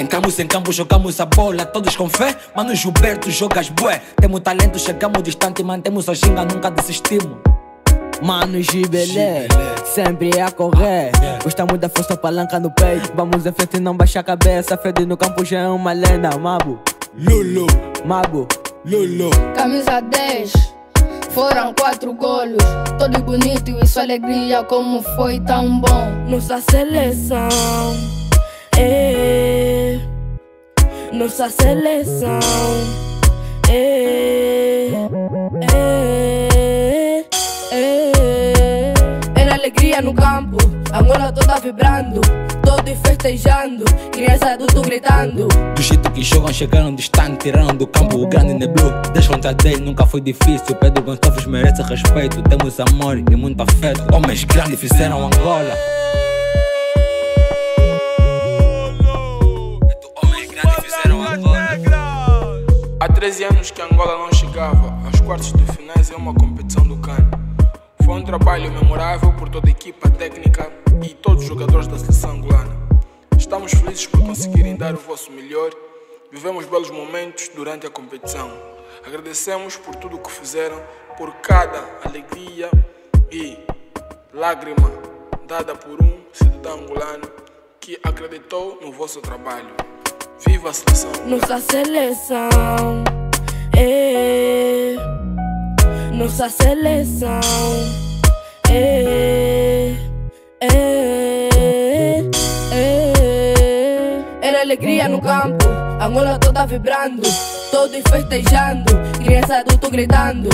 Entramos em campo, jogamos a bola, todos com fé. Mano Gilberto, jogas bué. Temos talento, chegamos distante, mantemos a ginga, nunca desistimos. Mano Gibelé, sempre a correr. Gostamos da força palanca no peito. Vamos em frente e não baixa a cabeça. Fred no campo já é uma lenda, Mabo. Lulu, Mabo. Lulu. Camisa 10, foram quatro golos. Todo bonito e sua alegria, como foi tão bom. Nossa seleção, é. Nossa seleção, é. É. É. Era alegria no campo, Angola toda vibrando. Todos festejando, criança adulto gritando. Do jeito que jogam, chegaram distante, tiraram do campo o grande Neblu. 10 contra 10 nunca foi difícil. Pedro Gonçalves merece respeito. Temos amor e muito afeto. Homens grandes fizeram Angola. Angola. Há 13 anos que Angola não chegava aos quartos de finais em uma competição do CAN. Foi um trabalho memorável por toda a equipa técnica e todos os jogadores da seleção angolana. Estamos felizes por conseguirem dar o vosso melhor. Vivemos belos momentos durante a competição. Agradecemos por tudo o que fizeram, por cada alegria e lágrima dada por um cidadão angolano que acreditou no vosso trabalho. Viva a seleção! Nossa seleção, é. Nossa seleção, é. É. É. Era alegria no campo, Angola toda vibrando, todos festejando, criança adulto gritando.